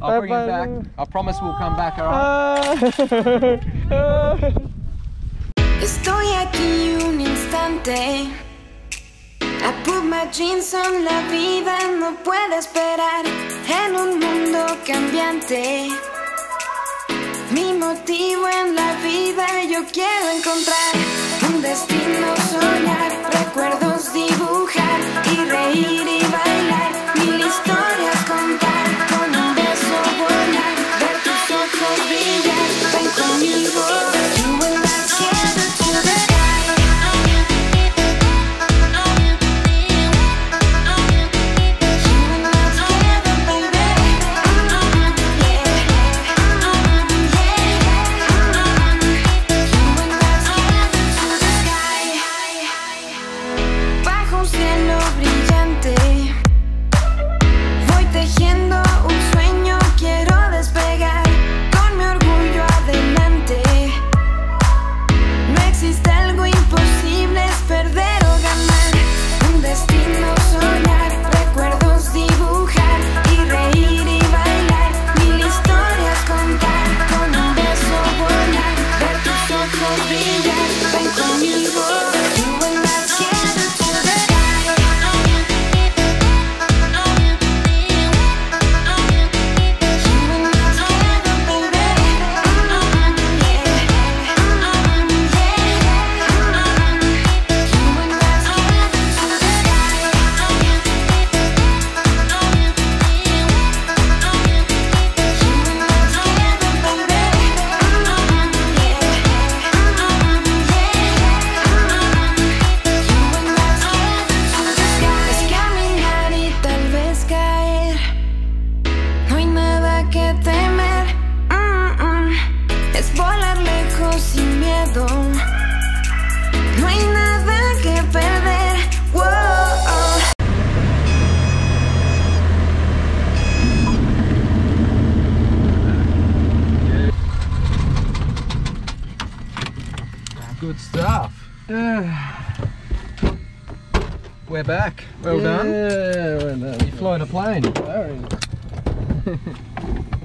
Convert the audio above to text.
I'll bring him back. I promise we'll come back, alright? Estoy aquí un instante. I put my jeans on, la vida no puede esperar en un mundo cambiante. Mi motivo en la vida yo quiero encontrar un destino soñar, Good stuff. We're back. Well done. Yeah, well done. You're flying a plane.